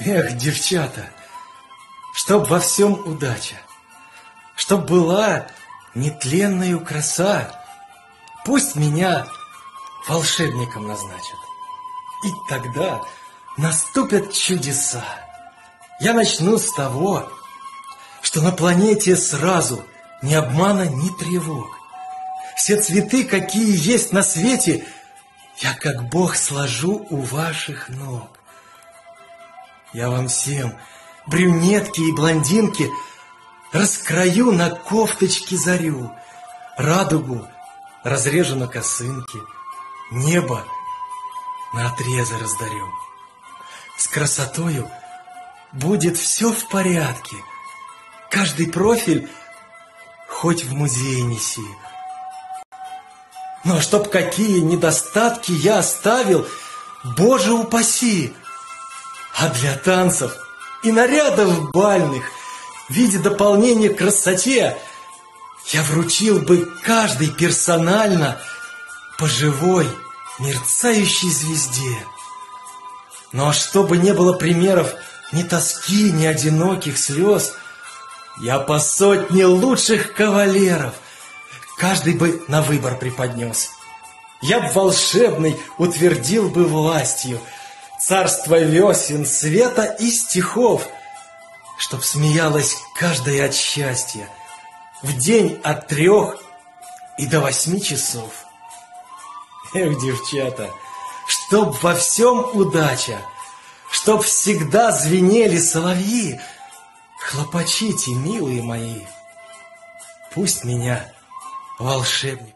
Эх, девчата, чтоб во всем удача, Чтоб была нетленную краса, Пусть меня волшебником назначат. И тогда наступят чудеса. Я начну с того, что на планете сразу ни обмана, ни тревог. Все цветы, какие есть на свете, я как Бог сложу у ваших ног. Я вам всем, брюнетки и блондинки, Раскрою на кофточке зарю, Радугу разрежу на косынке, Небо на отрезы раздарю. С красотою будет все в порядке, Каждый профиль хоть в музей неси. Но чтоб какие недостатки я оставил, Боже упаси! А для танцев и нарядов бальных В виде дополнения к красоте Я вручил бы каждый персонально По живой, мерцающей звезде. Но чтобы не было примеров ни тоски, ни одиноких слез, Я по сотне лучших кавалеров Каждый бы на выбор преподнес. Я б волшебный утвердил бы властью — царство весен, света и стихов, Чтоб смеялась каждая от счастья В день от трех и до восьми часов. Эх, девчата, чтоб во всем удача, Чтоб всегда звенели соловьи, Хлопочите, милые мои, Пусть меня волшебник